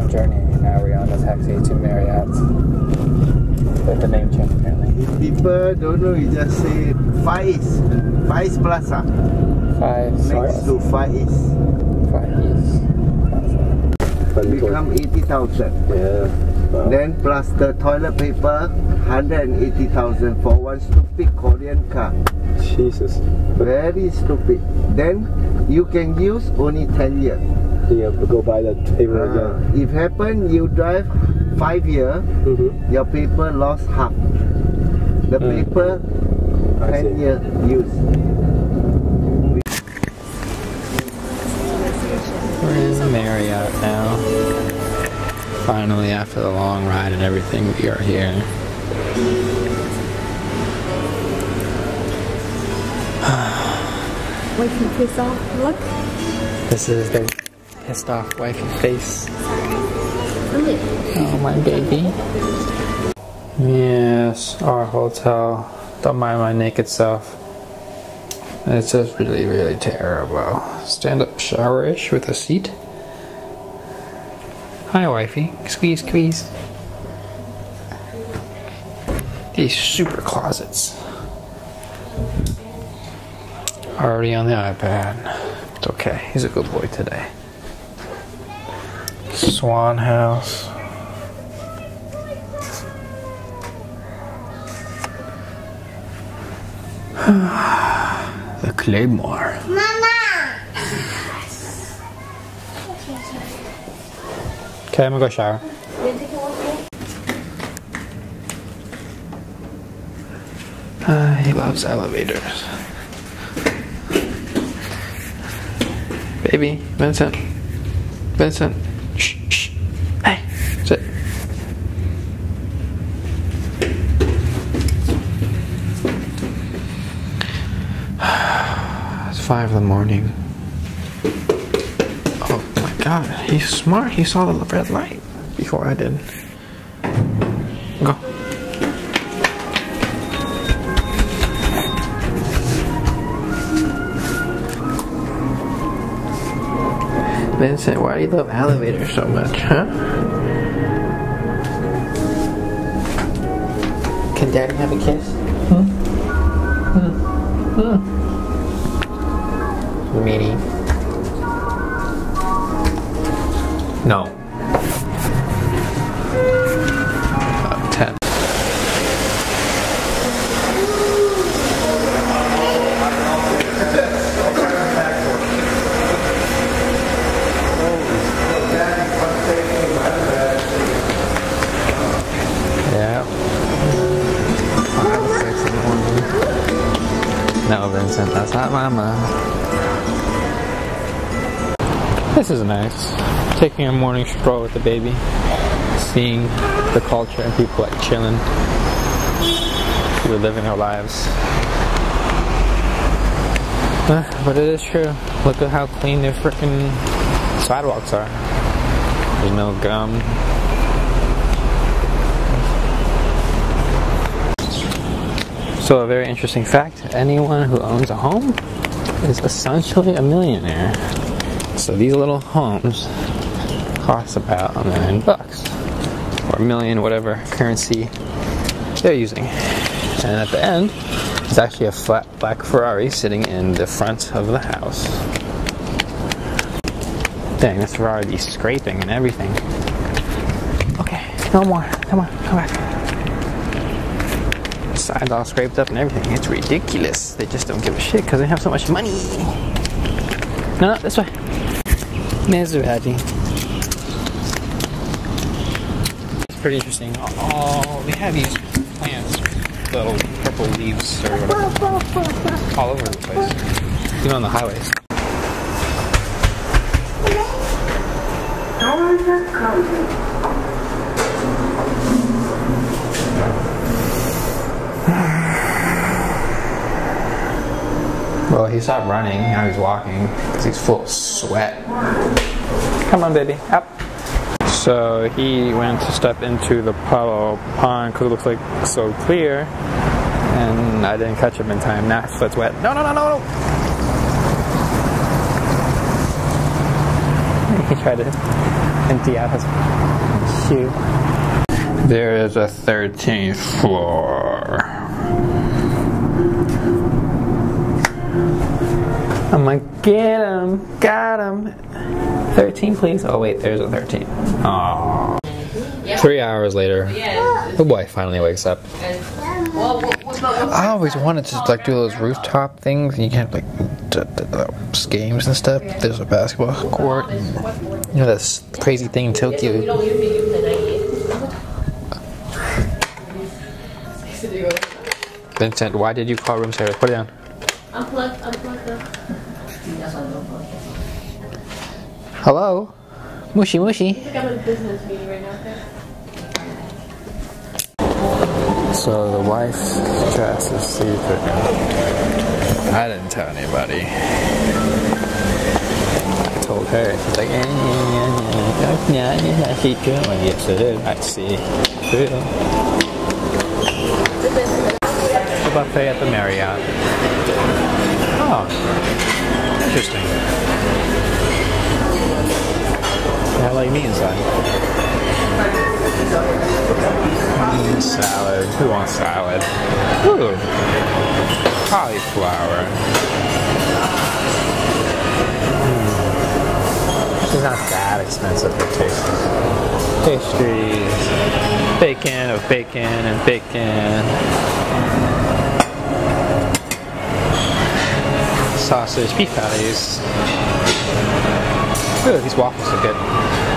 long journey. Now we're on a taxi to Marriott. But the name change apparently. If people don't know, you just say Far East. Far East Plaza. Five Next to Far East. Five Become 80,000. Yeah. Wow. Then plus the toilet paper, 180,000 for one stupid Korean car. Jesus. Very stupid. Then you can use only 10 years. You have to go buy the paper Uh, again. if happen you drive 5 year, Mm-hmm. your paper lost half. The Mm. paper I 10 see. year use. We're in Marriott now. Finally, after the long ride and everything, we are here. Wiping your face off. Look. This is the pissed off wifey face. Oh, my baby. Yes, our hotel. Don't mind my naked self. It's just really, really terrible. Stand up showerish with a seat. Hi, wifey. Squeeze, squeeze. These super closets. Already on the iPad. It's okay. He's a good boy today. Swan House. the Claymore. Mama! Okay, I'm gonna go shower. Uh, he loves elevators. Baby, Vincent. Vincent. Shh, shh. Hey, sit. It's five in the morning. Oh my god, he's smart. He saw the red light before I did. Go. Vincent, why do you love elevators so much, huh? Can Daddy have a kiss? Hmm? Hmm? Hmm? Meanie. No. Uh, ten. Yeah. Five, six the morning. No, Vincent, that's not Mama. This is nice. Taking a morning stroll with the baby, seeing the culture and people like chilling. We're living our lives. Uh, but it is true. Look at how clean their freaking sidewalks are. There's no gum. So, a very interesting fact anyone who owns a home is essentially a millionaire. So, these little homes cost about a million bucks, or a million, whatever currency they're using. And at the end, it's actually a flat black Ferrari sitting in the front of the house. Dang, this Ferrari be scraping and everything. Okay, no more. Come on, come back sides all scraped up and everything. It's ridiculous. They just don't give a shit because they have so much money. No, no, this way. Mizuhaji. It's pretty interesting. Oh, they have these plants, little purple leaves or whatever, all over the place. Even on the highways. Well, he stopped running. Now he's walking because he's full of sweat. Come on, baby. Up. So he went to step into the puddle pond because it looks like so clear, and I didn't catch him in time. Now his foot's wet. No, no, no, no, no. He tried to empty out his shoe. There is a 13th floor. I'm like, get him, got him. 13, please. Oh, wait, there's a 13. Aww. Three hours later, the boy finally wakes up. I always wanted to like do those rooftop things. And you can have like d- d- d- games and stuff. There's a basketball court. You know this crazy thing in Tokyo. Vincent, why did you call room service? Put it down. Unplug, unplug the. Hello, mushy mushy. I think I'm in a business meeting right now. Okay? So the wife's dress is secret. I didn't tell anybody. I told her. She's like, eh, yeah, yeah, yeah, yeah, yeah, secret. I'm like, yes, it is. I see. True. The buffet at the Marriott. Oh, interesting. Like meat inside. Salad. Who wants salad? Ooh. Cauliflower. Mm. It's not that expensive for tasting. Pastries. Bacon of bacon and bacon. Sausage, beef patties. Ooh, these waffles are good.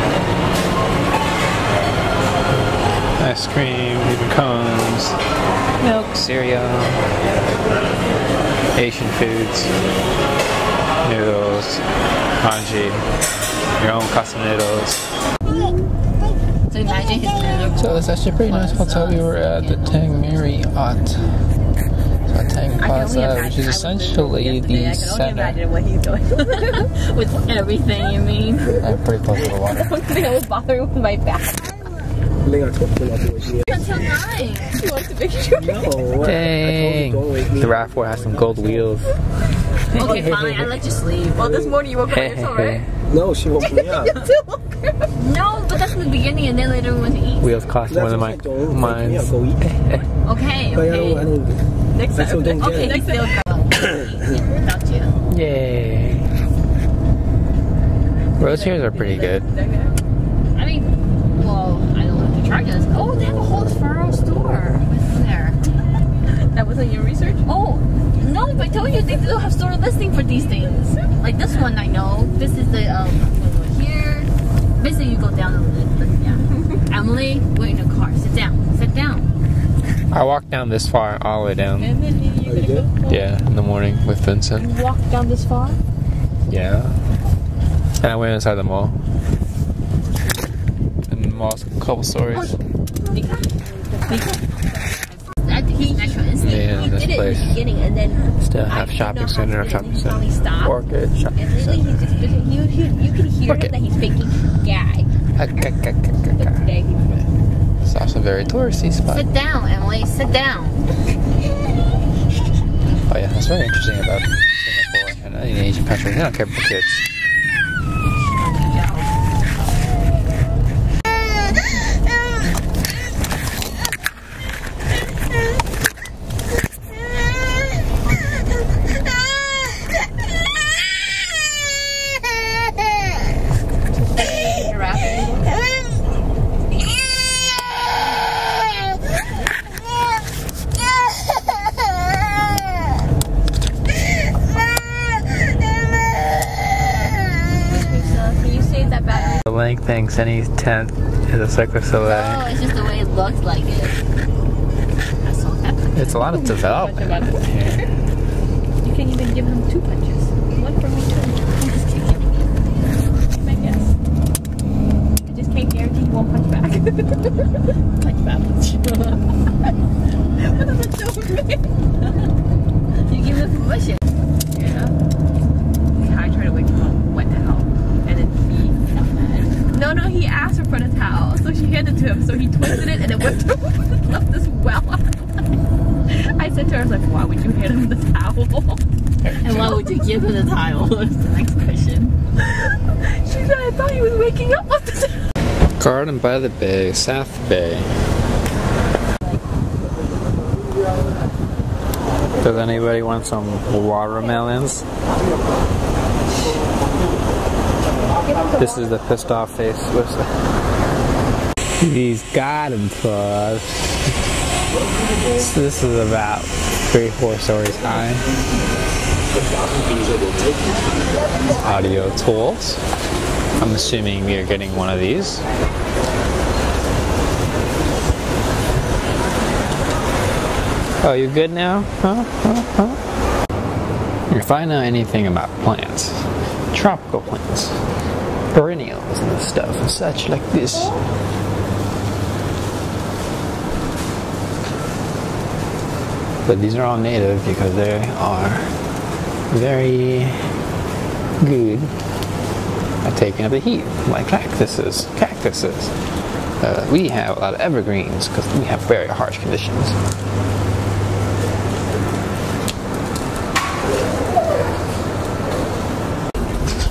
Ice cream, even cones, milk, cereal, Asian foods, noodles, congee, your own custom noodles. So imagine his noodle. So it's actually a pretty nice hotel. We were at the Tang Marriott. So Tang Plaza, which is essentially the center. what he's doing. with everything, you mean? I'm pretty close to the water. Something I was bothering with my back. Ling, I told you not to wake me up. Until 9. She wants to make sure. No, I told you Dang. don't wake me The up. RAV4 has some gold wheels. Okay, fine. I let you sleep. Well, this morning you woke up by yourself, right? No, she woke me up. No, but that's in the beginning, and then later we went to eat. Wheels cost more That's than why my I don't mine. up, go. Okay, But I don't, I okay. don't. Next I still don't get Okay, it. next time. Without you. Yay. Rose hairs are pretty good. I mean, well, I don't know if the charge us. Oh, they have a whole Faro store. There? That wasn't your research? Oh, no, but I told you they do have store listing for these things. Like this one, I know. This is the um here. Basically, you go down a little bit. Yeah. Emily, wait in a car. Sit down. Sit down. I walked down this far, all the way down. And then you Oh, you did? Yeah, in the morning with Vincent. Walked down this far? Yeah. And I went inside the mall. And the a couple stories. I he natural instinct. Yeah, he this did it place. in the beginning, and then Still have didn't shopping center to after do it, shopping and he finally center. stopped. Orchard shopping And really, he center. just he, he, you can hear Orchard. that he's faking gag. But today It's also a very touristy spot. Sit down, Emily. Sit down. Oh yeah, that's very interesting about Singapore and uh, any Asian country. They don't care for kids. Thinks any tent is a Cirque du Soleil. Oh, it's just the way it looks like it. That's all happened. It's a lot of development. You can even give him two punches. One for me, two. I'm just kidding. I guess. I just can't guarantee he won't punch back. punch back. what does that do You give him permission. Yeah. I tried to wake him up. What the hell? And then he felt mad. No, no, he asked her for the towel, so she handed it to him. So he twisted it and it went through and left this well. I said to her, I was like, why would you hand him the you give him the tile? That's the next question. She said, I thought he was waking up. What the Garden by the Bay, South Bay. Does anybody want some watermelons? This is the pissed off face. These garden tours. This is about three, four stories high. Audio tools. I'm assuming you're getting one of these. Oh, you good now? Huh? Huh? Huh? If I know anything about plants, tropical plants, perennials and stuff, and such like this. But these are all native because they are very good at taking up the heat, like cactuses. Cactuses. Uh, we have a lot of evergreens because we have very harsh conditions.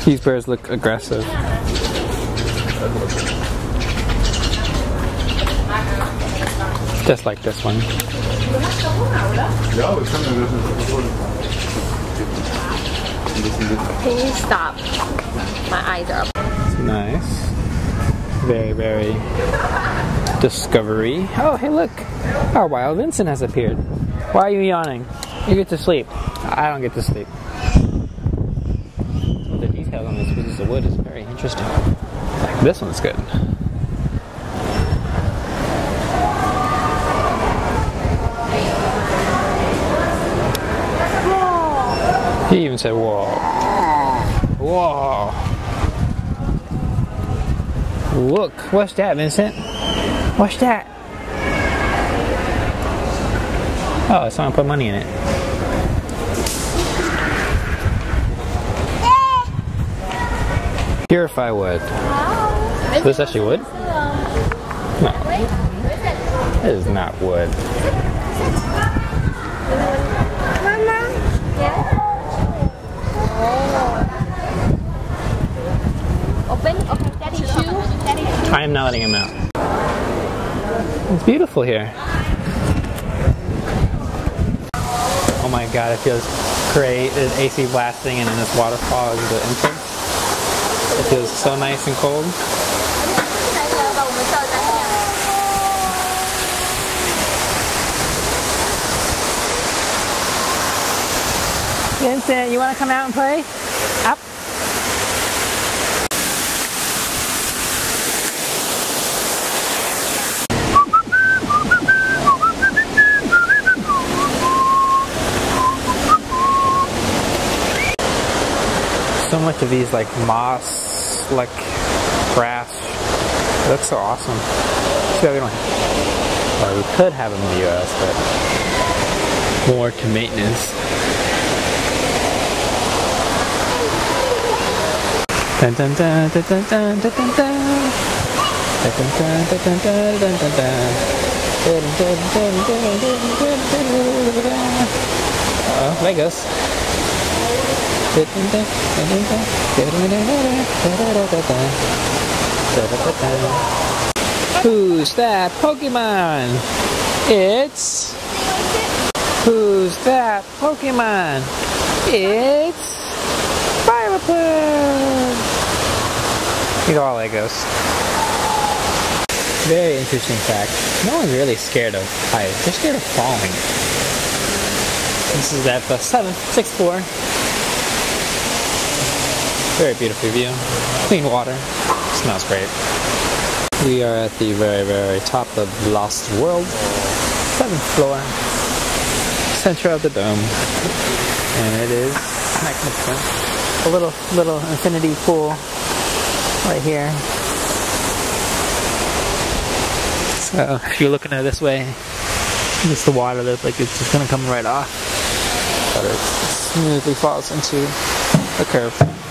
These birds look aggressive. Just like this one. Can you stop? My eyes are up. Nice. Very, very discovery. Oh, hey, look. Our wild Vincent has appeared. Why are you yawning? You get to sleep. I don't get to sleep. The details on these pieces of wood is very interesting. This one's good. He even said, whoa. Whoa. Look, what's that, Vincent? What's that? Oh, someone put money in it. Purify wood. Is this actually wood? No. It is not wood. Open. Okay, daddy shoe. Daddy shoe. I am not letting him out. It's beautiful here. Oh my god, it feels great. There's AC blasting and then this waterfall is the entrance. It feels so nice and cold. Vincent, you want to come out and play? Up. So much of these like moss, like grass. It looks so awesome. Too bad we don't. Or we could have them in the U.S., but more to maintenance. Dun dun dun dun dun dun dun dun dun. Dun dun dun dun dun dun dun dun dun. Dun dun dun dun dun dun dun dun dun. Uh-oh, Legos. Who's that Pokemon? It's Who's that Pokemon? It's Fireplume! These are all Legos. Very interesting fact. No one's really scared of heights. They're scared of falling. This is at the seventh, sixth floor. Very beautiful view. Clean water. Smells great. We are at the very, very top of Lost World. Seventh floor. Center of the dome. And it is magnificent. A little little infinity pool right here. So if you're looking at it this way, just the water looks like it's just gonna come right off. But it smoothly falls into a curve.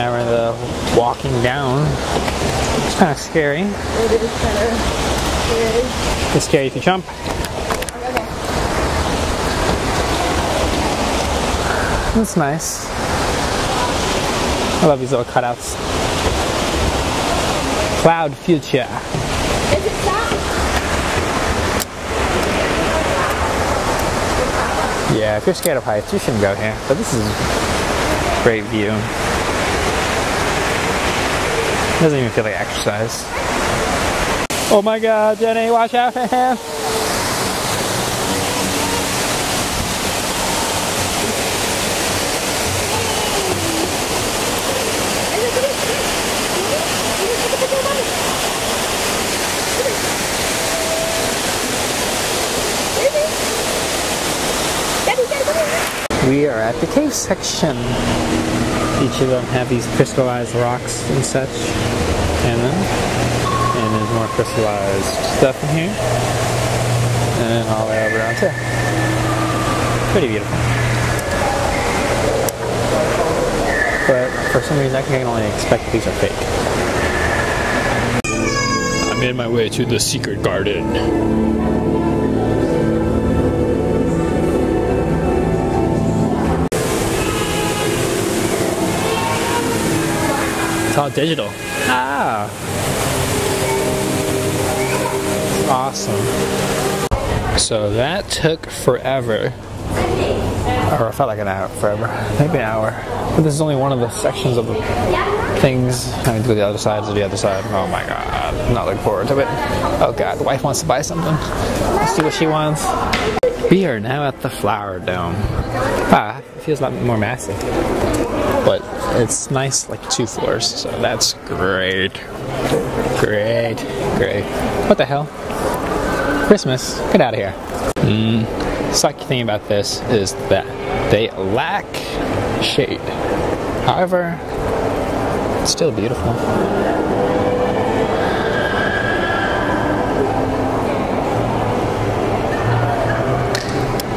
Now we're the walking down. It's kind of scary. It is kind of scary. It's scary if you jump. Okay. That's nice. I love these little cutouts. Cloud Forest. Is it that? Yeah, if you're scared of heights, you shouldn't go here. But this is a great view. Doesn't even feel like exercise. Oh my god, Jenny, watch out for him! We are at the cave section. Each of them have these crystallized rocks and such in them. Uh, and there's more crystallized stuff in here. And then all the way over around too. Pretty beautiful. But for some reason I can only expect these are fake. I made my way to the secret garden. All digital. Ah. Awesome. So that took forever. Or it felt like an hour forever. Maybe an hour. But this is only one of the sections of the things. I need to go to the other side to the other side. Oh my god. I'm not looking forward to it. Oh god, the wife wants to buy something. Let's see what she wants. We are now at the flower dome. Ah, it feels a lot more massive. But it's nice, like two floors, so that's great. Great, great. What the hell? Christmas, get out of here. Mm. Sucky thing about this is that they lack shade. However, it's still beautiful.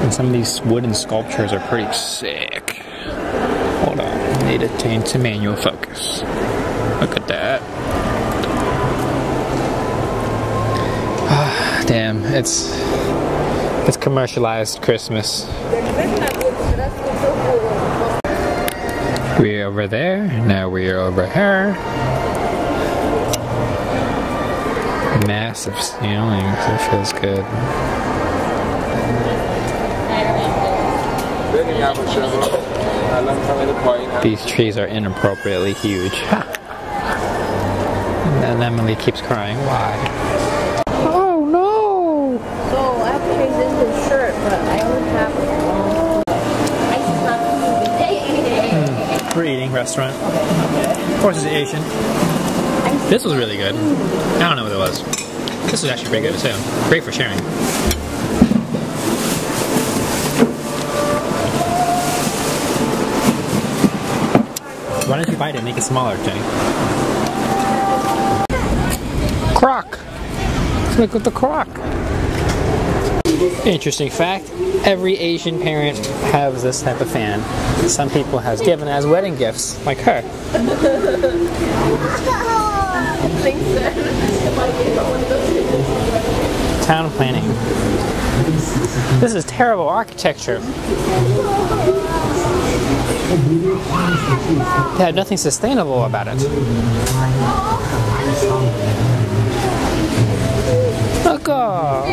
And some of these wooden sculptures are pretty sick. Need to change to manual focus. Look at that. Ah, damn, it's it's commercialized Christmas. We're over there, now we're over here. Massive ceilings, it feels good. These trees are inappropriately huge. and Emily keeps crying, why? Oh no! So I have to change into a shirt, but I only have We're eating restaurant. Of course, it's Asian. This was really good. I don't know what it was. This was actually pretty good too. Great for sharing. Why don't you bite it and make it smaller, Jenny? Croc! Look at the croc! Interesting fact, every Asian parent has this type of fan. Some people has given as wedding gifts, like her. Town planning. This is terrible architecture. They had nothing sustainable about it. Look oh.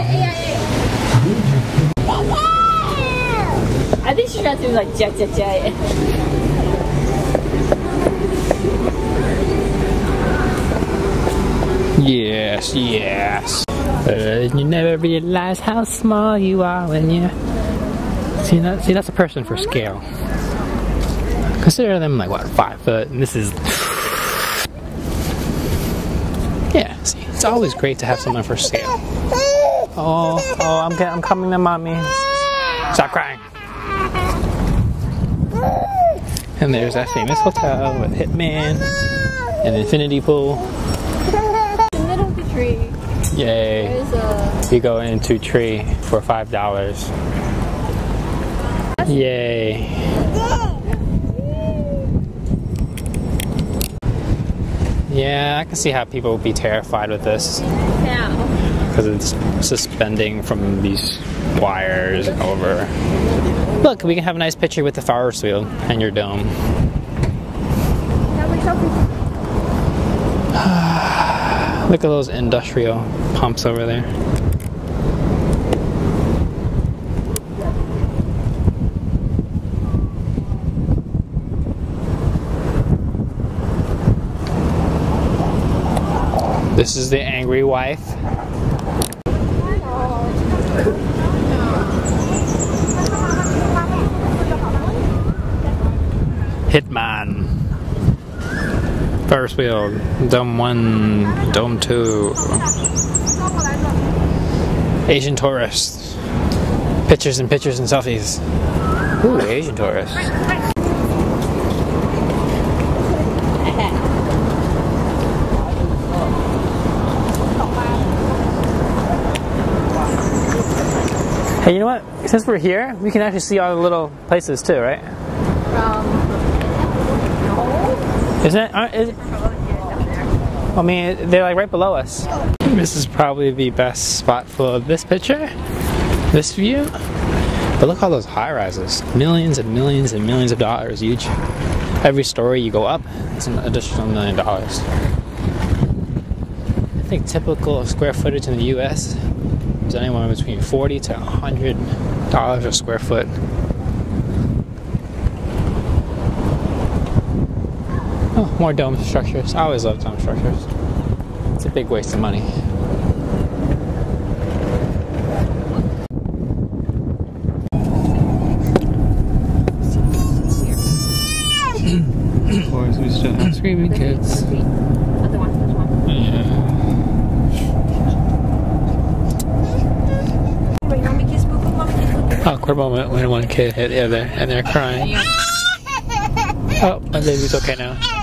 I think she tries to be like ja ja ja. Yes, yes. Uh, you never realize how small you are when you see that. See, that's a person for scale. Consider them like what five foot, and this is. Yeah, see, it's always great to have someone for scale. Oh, oh, I'm getting, I'm coming to mommy. Stop crying. And there's that famous hotel with Hitman and Infinity Pool. In the middle of the tree. Yay. A You go into tree for five dollars. Yay. Yeah, I can see how people would be terrified with this yeah. because it's suspending from these wires over. Look, we can have a nice picture with the Ferris wheel and your dome. Have like something. Look at those industrial pumps over there. This is the angry wife. Hitman. First wheel, Dome 1, Dome 2. Asian tourists. Pictures and pictures and selfies. Ooh, Asian tourists. Hey, you know what? Since we're here, we can actually see all the little places too, right? Isn't it? aren't- Is it? I mean, they're like right below us. This is probably the best spot for this picture, this view. But look at all those high rises. Millions and millions and millions of dollars each. Every story you go up, it's an additional million dollars. I think typical square footage in the US is anywhere between 40 to 100 dollars a square foot. Oh, more dome structures. I always love dome structures. It's a big waste of money. of course, we still have screaming kids. Other one, which one? Yeah. Wait, you want me to kiss Boo Boo? Want me to kiss Boo Boo? Awkward moment when one kid hit the other and they're crying. Oh, my baby's okay now.